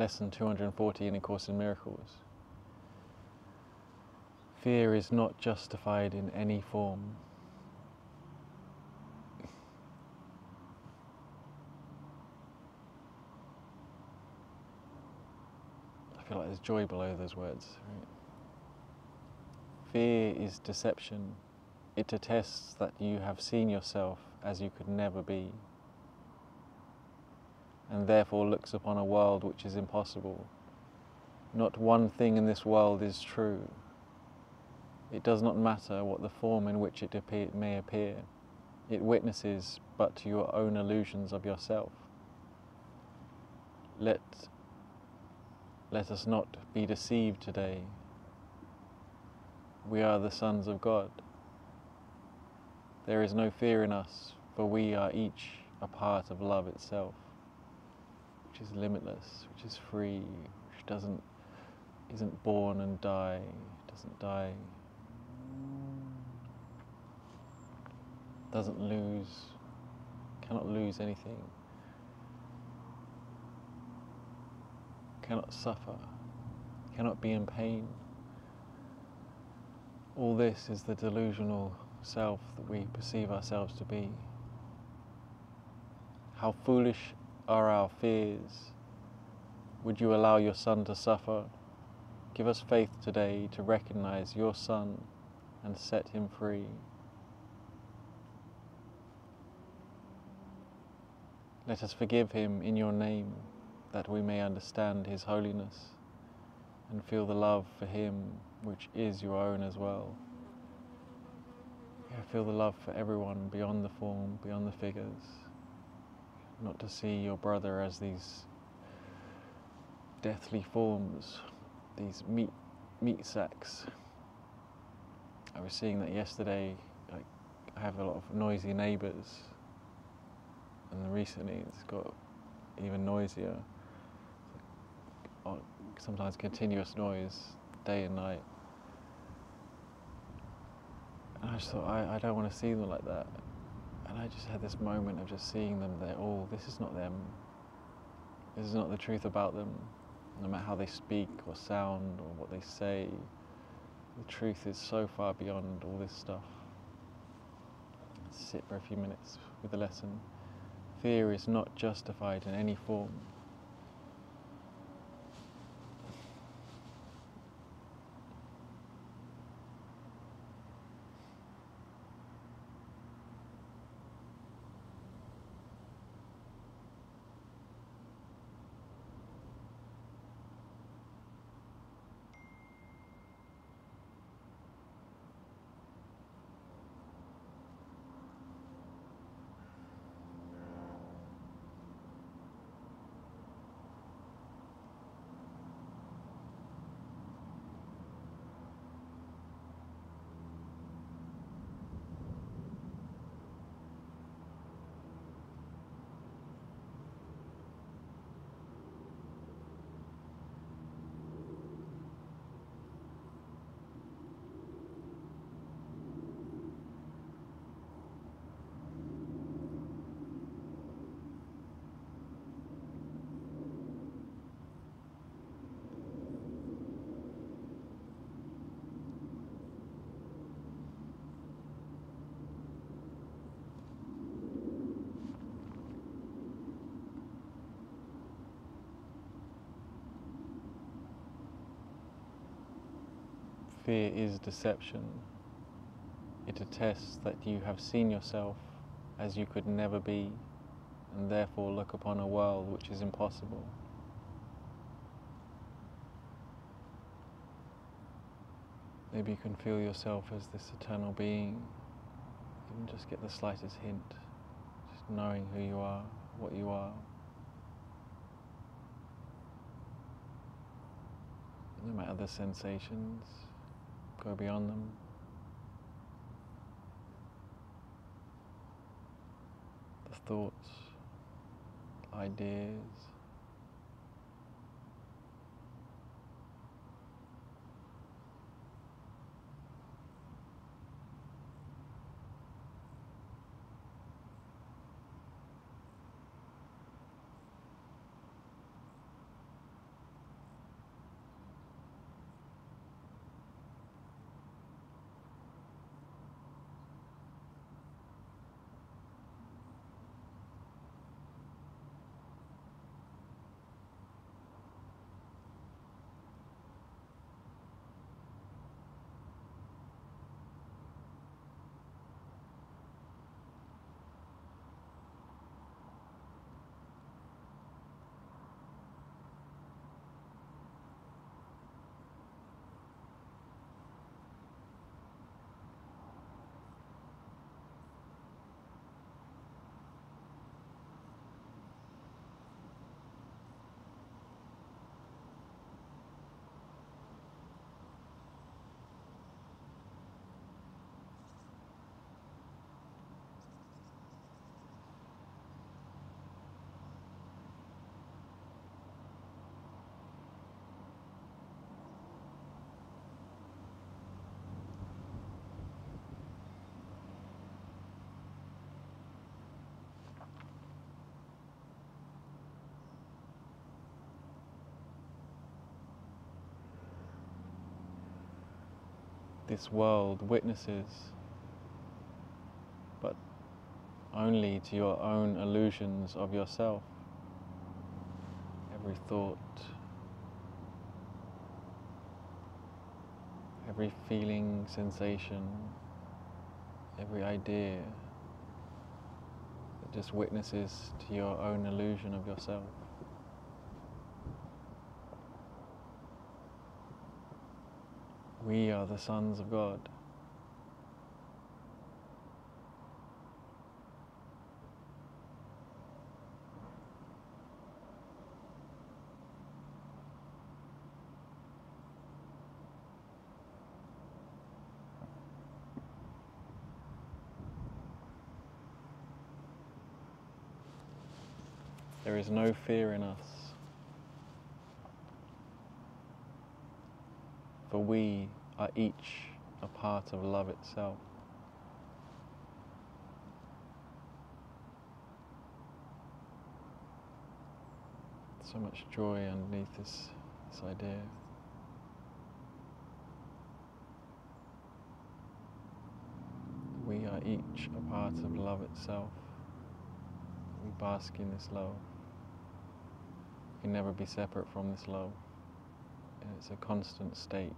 Lesson 240 in A Course in Miracles. Fear is not justified in any form. I feel like there's joy below those words. Right? Fear is deception. It attests that you have seen yourself as you could never be, and therefore looks upon a world which is impossible. Not one thing in this world is true. It does not matter what the form in which it appear, may appear. It witnesses but to your own illusions of yourself. Let, let us not be deceived today. We are the sons of God. There is no fear in us, for we are each a part of love itself, which is limitless, which is free, which doesn't, isn't born and die, doesn't die, doesn't lose, cannot lose anything, cannot suffer, cannot be in pain. All this is the delusional self that we perceive ourselves to be. How foolish are our fears. Would you allow your son to suffer? Give us faith today to recognize your son and set him free. Let us forgive him in your name that we may understand his holiness and feel the love for him which is your own as well. Yeah, feel the love for everyone beyond the form, beyond the figures. Not to see your brother as these deathly forms, these meat meat sacks. I was seeing that yesterday. Like, I have a lot of noisy neighbours, and recently it's got even noisier. Oh, sometimes continuous noise, day and night. And I just thought, I, I don't want to see them like that. And I just had this moment of just seeing them, they're all, oh, this is not them. This is not the truth about them. No matter how they speak or sound or what they say, the truth is so far beyond all this stuff. Sit for a few minutes with the lesson. Fear is not justified in any form. Fear is deception. It attests that you have seen yourself as you could never be, and therefore look upon a world which is impossible. Maybe you can feel yourself as this eternal being, even just get the slightest hint, just knowing who you are, what you are. No matter the sensations, go beyond them. The thoughts, ideas. This world witnesses, but only to your own illusions of yourself. Every thought, every feeling, sensation, every idea that just witnesses to your own illusion of yourself. We are the sons of God. There is no fear in us. For we are each a part of love itself. So much joy underneath this, this idea. We are each a part of love itself. We bask in this love. We can never be separate from this love. And it's a constant state.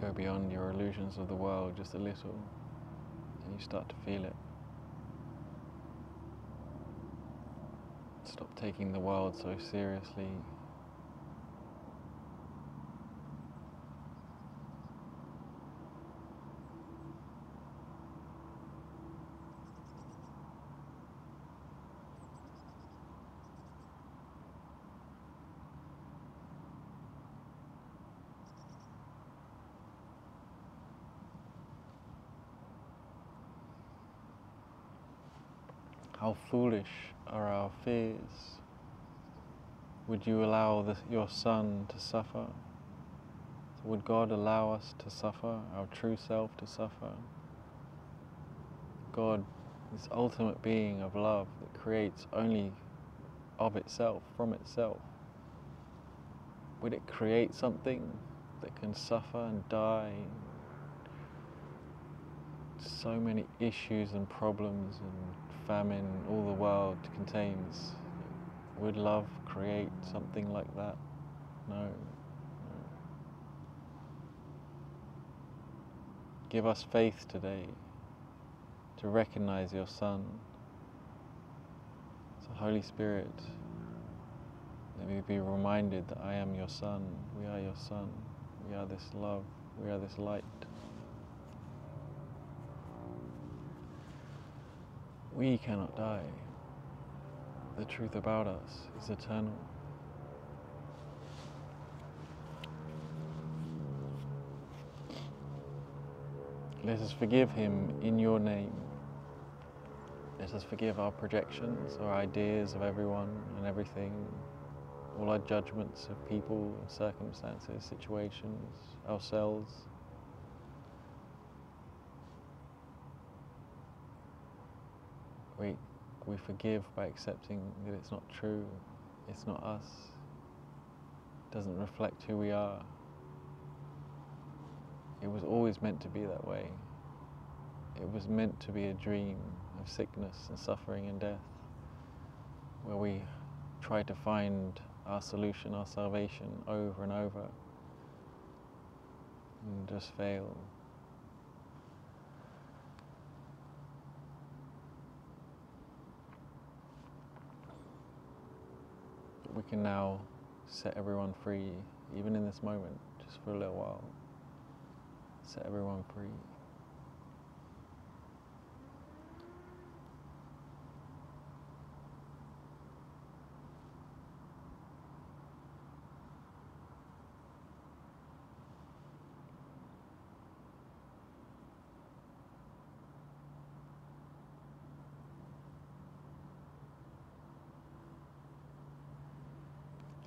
Go beyond your illusions of the world just a little, and you start to feel it. Stop taking the world so seriously. How foolish are our fears? Would you allow the, your son to suffer? Would God allow us to suffer, our true self to suffer? God, this ultimate being of love that creates only of itself, from itself, would it create something that can suffer and die? So many issues and problems and famine all the world contains. Would love create something like that? No. no. Give us faith today to recognize your Son. So, Holy Spirit, let me be reminded that I am your Son. We are your Son. We are this love. We are this light. We cannot die. The truth about us is eternal. Let us forgive him in your name. Let us forgive our projections, our ideas of everyone and everything, all our judgments of people, circumstances, situations, ourselves. We, we forgive by accepting that it's not true, it's not us, it doesn't reflect who we are. It was always meant to be that way. It was meant to be a dream of sickness and suffering and death, where we try to find our solution, our salvation over and over, and just fail. We can now set everyone free, even in this moment, just for a little while. Set everyone free.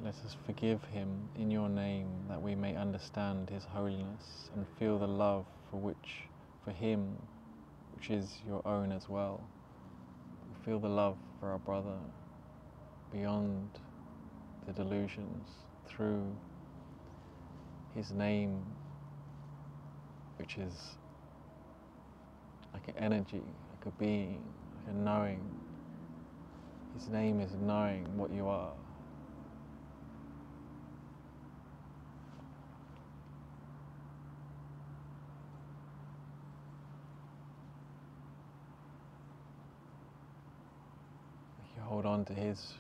Let us forgive him in your name that we may understand his holiness and feel the love for which for him which is your own as well. We Feel the love for our brother beyond the delusions through his name which is like an energy, like a being, like a knowing. His name is knowing what you are. You hold on to his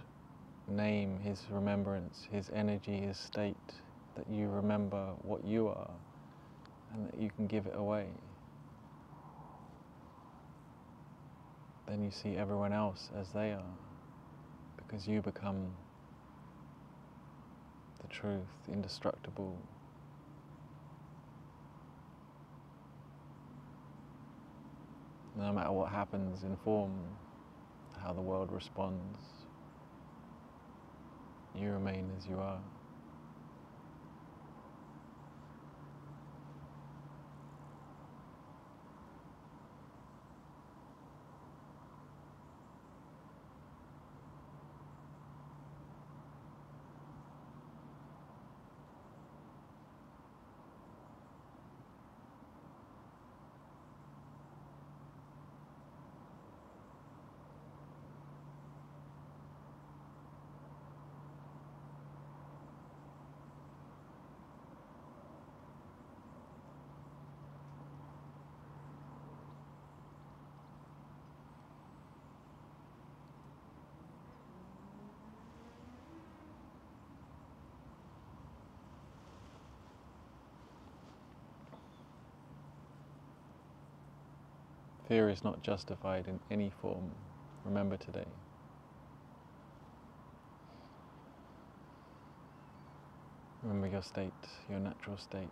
name, his remembrance, his energy, his state, that you remember what you are and that you can give it away. Then you see everyone else as they are because you become the truth, indestructible. No matter what happens in form, how the world responds, you remain as you are. Fear is not justified in any form. Remember today. Remember your state, your natural state.